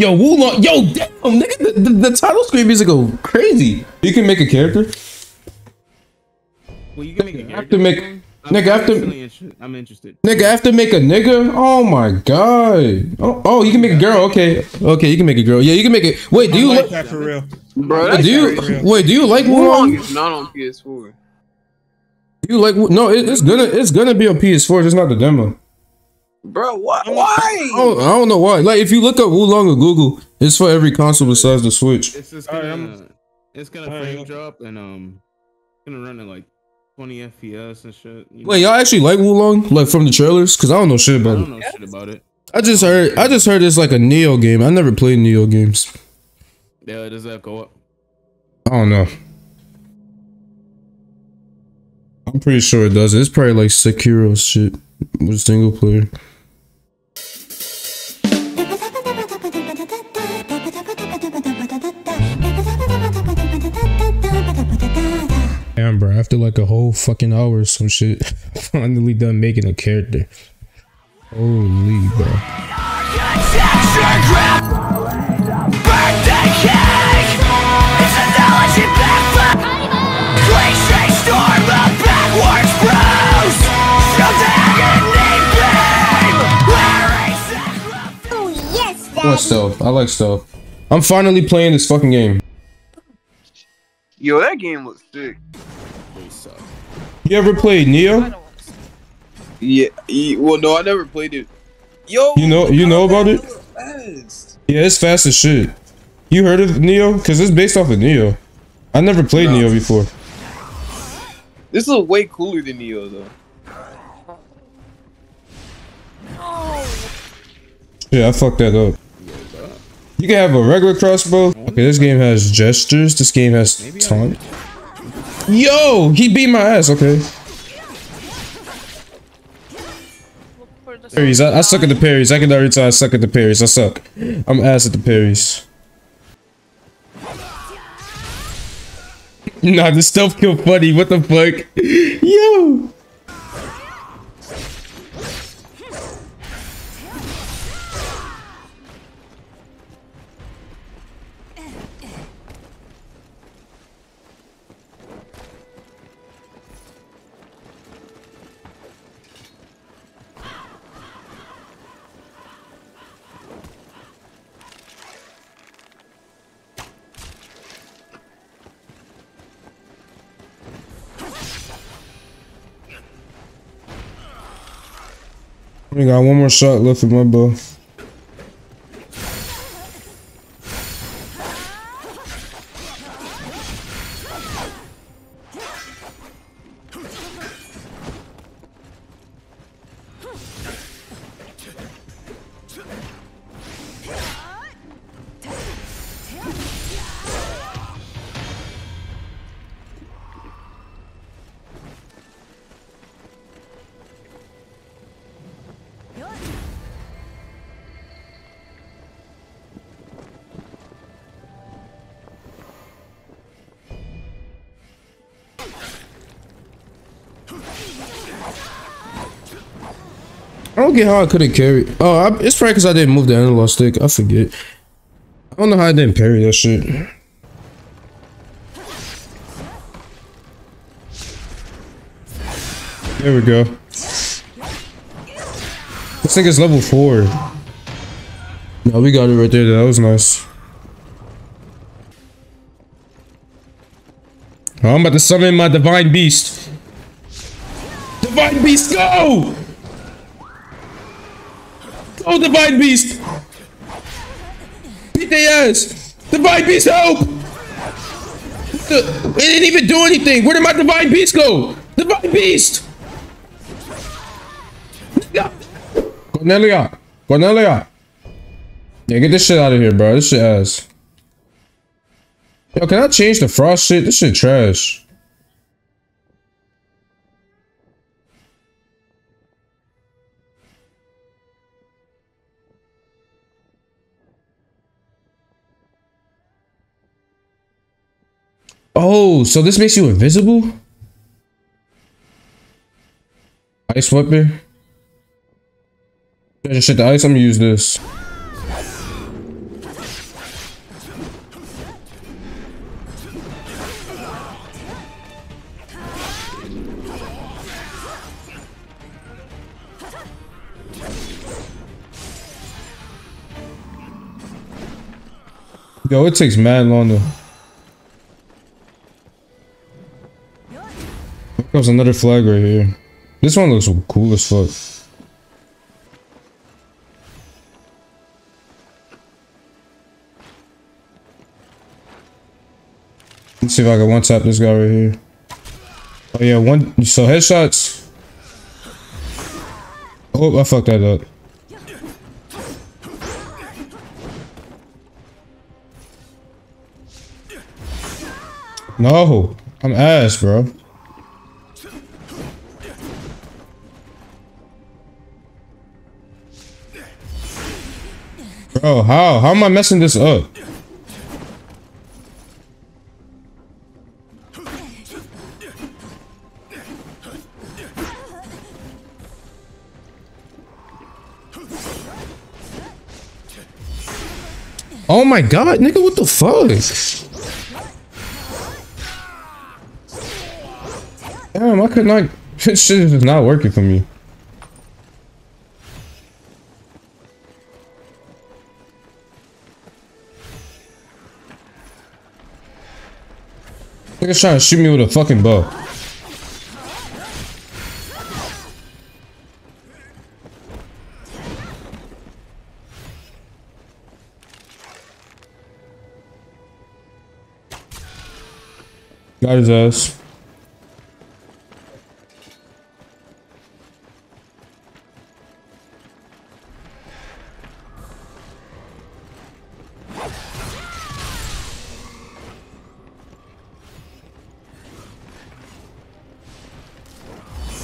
Yo, Wo Long. Yo, damn, nigga, the, the, the title screen music go crazy. You can make a character. Well, you can make a I have to make- I'm nigga, I have to- personally inter- I'm interested. Nigga, I have to make a nigga. Oh my god. Oh, oh, you can make a girl. Okay, okay, you can make a girl. Yeah, you can make it. Wait, do I you like like? that for real. Bro, Do you crazy. wait? Do you like Wo Long Wulong? is not on PS4. You like? No, it, it's gonna it's gonna be on PS4. It's not the demo. Bro, why? Why? I don't, I don't know why. Like, if you look up Wo Long on Google, it's for every console besides the Switch. It's just gonna, I'm- it's gonna Alright, frame I'm- drop and um, gonna run at like 20 FPS and shit. you? Wait, y'all actually like Wo Long? Like from the trailers? Cause I don't know shit about I about don't it. know shit about it. I just heard. I just heard it's like a Nioh game. I never played Nioh games. Yeah, does that go up? I don't know. I'm pretty sure it does. It's probably like Sekiro shit with single player. After like a whole fucking hour or some shit, finally done making a character. Holy, bro. Birthday cake! It's analogy back Cliche storm of backwards bros Show the agony beam Where is Oh, yes, I like stealth. I like stealth. I'm finally playing this fucking game. Yo, that game looks sick. You ever played Nioh? Yeah, ye- well, no, I never played it. Yo, You know- you know about it? Fast. Yeah, it's fast as shit. You heard of Nioh? Cause it's based off of Nioh. I never played No. Nioh before. This is way cooler than Nioh, though. Yeah, I fucked that up. You can have a regular crossbow. Okay, this game has gestures. This game has taunt. Yo, he beat my ass. Okay. Parries. I, I suck at the parries. I can tell I suck at the parries. I suck. I'm ass at the parries. Nah, the stealth kill funny. What the fuck? Yo. I got one more shot left in my bow. I don't get how I couldn't carry. Oh, I, it's probably because I didn't move the analog stick. I forget. I don't know how I didn't parry that shit. There we go. This thing is level four. No, we got it right there. That was nice. Oh, I'm about to summon my divine beast. Divine beast, go! Oh, Divine Beast! Beat their ass! Divine Beast, help! It didn't even do anything! Where did my Divine Beast go? Divine Beast! Cornelia! Cornelia! Yeah, get this shit out of here, bro. This shit ass. Yo, can I change the frost shit? This shit trash. Oh, so this makes you invisible? Ice weapon? Treasure shit the ice, I'm gonna use this. Yo, it takes mad long to. Comes another flag right here. This one looks cool as fuck. Let's see if I can one tap this guy right here. Oh yeah, one so headshots. Oh, I fucked that up. No, I'm ass, bro. Bro, how? How am I messing this up? Oh my god, nigga, what the fuck? Damn, I could not. This shit is not working for me. Nigga's trying to shoot me with a fucking bow. Got his ass.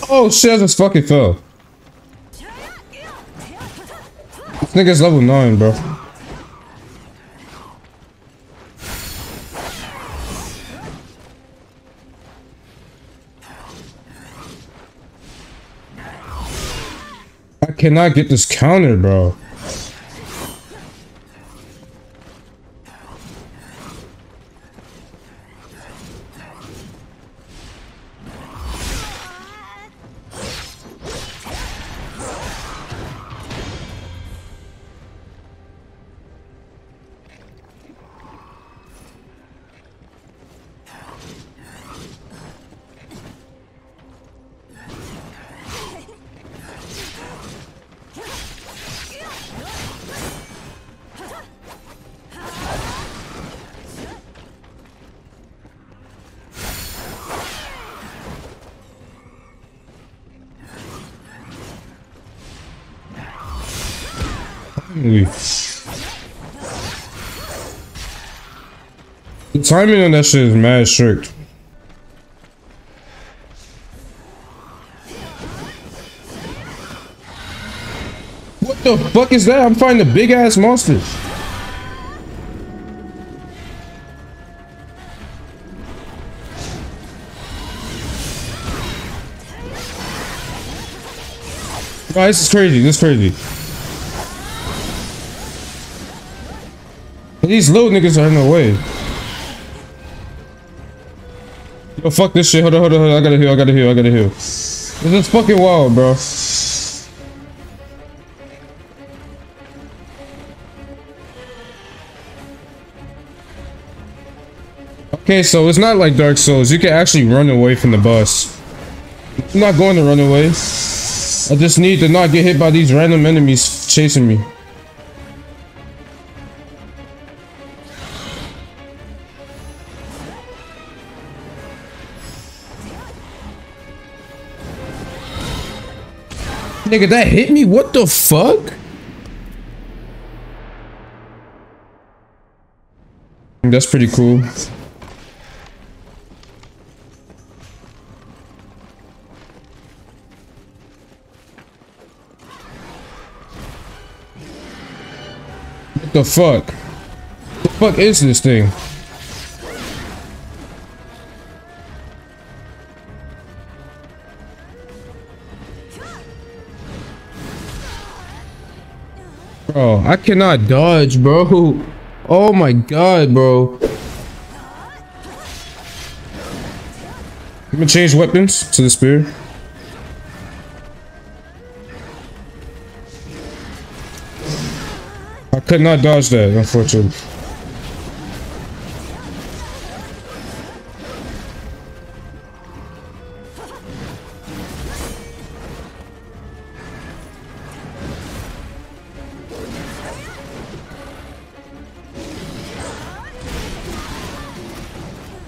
Oh shit, I just fucking fell. This nigga's level 9, bro. I cannot get this counter, bro. The timing on that shit is mad strict. What the fuck is that? I'm fighting a big ass monster. Bro, this is crazy. This is crazy. These little niggas are in the way. Yo, fuck this shit. Hold on, hold on, hold on. I gotta heal, I gotta heal, I gotta heal. This is fucking wild, bro. Okay, so it's not like Dark Souls. You can actually run away from the bus. I'm not going to run away. I just need to not get hit by these random enemies chasing me. Nigga, that hit me? What the fuck? That's pretty cool. What the fuck? The fuck is this thing? Bro, I cannot dodge, bro. Oh my god, bro. I'm gonna change weapons to the spear. I could not dodge that, unfortunately.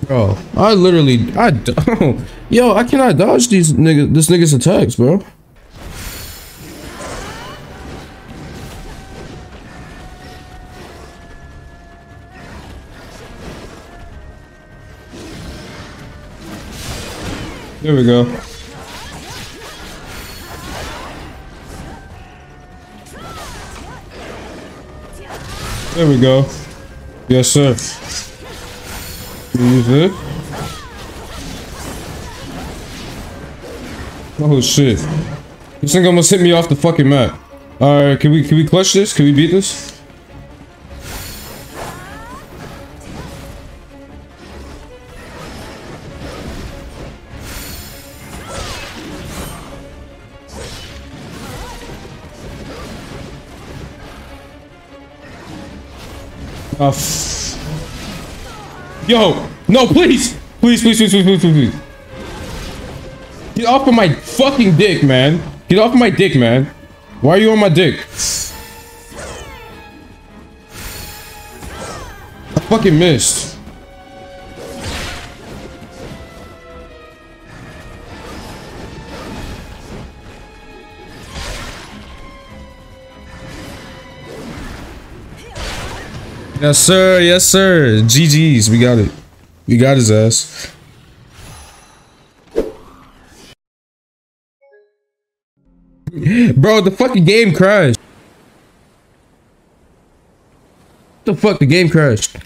Bro, I literally, I don't. Yo, I cannot dodge these nigga, this nigga's attacks, bro. There we go. There we go. Yes, sir. Use it. Oh shit. This thing almost hit me off the fucking map. Alright, can we can we clutch this? Can we beat this? Oh, Yo, no, please. Please, please, please, please, please, please. Get off of my fucking dick, man. Get off of my dick, man. Why are you on my dick? I fucking missed. Yes, sir. Yes, sir. GG's. We got it. We got his ass. Bro, the fucking game crashed. The fuck? The game crashed.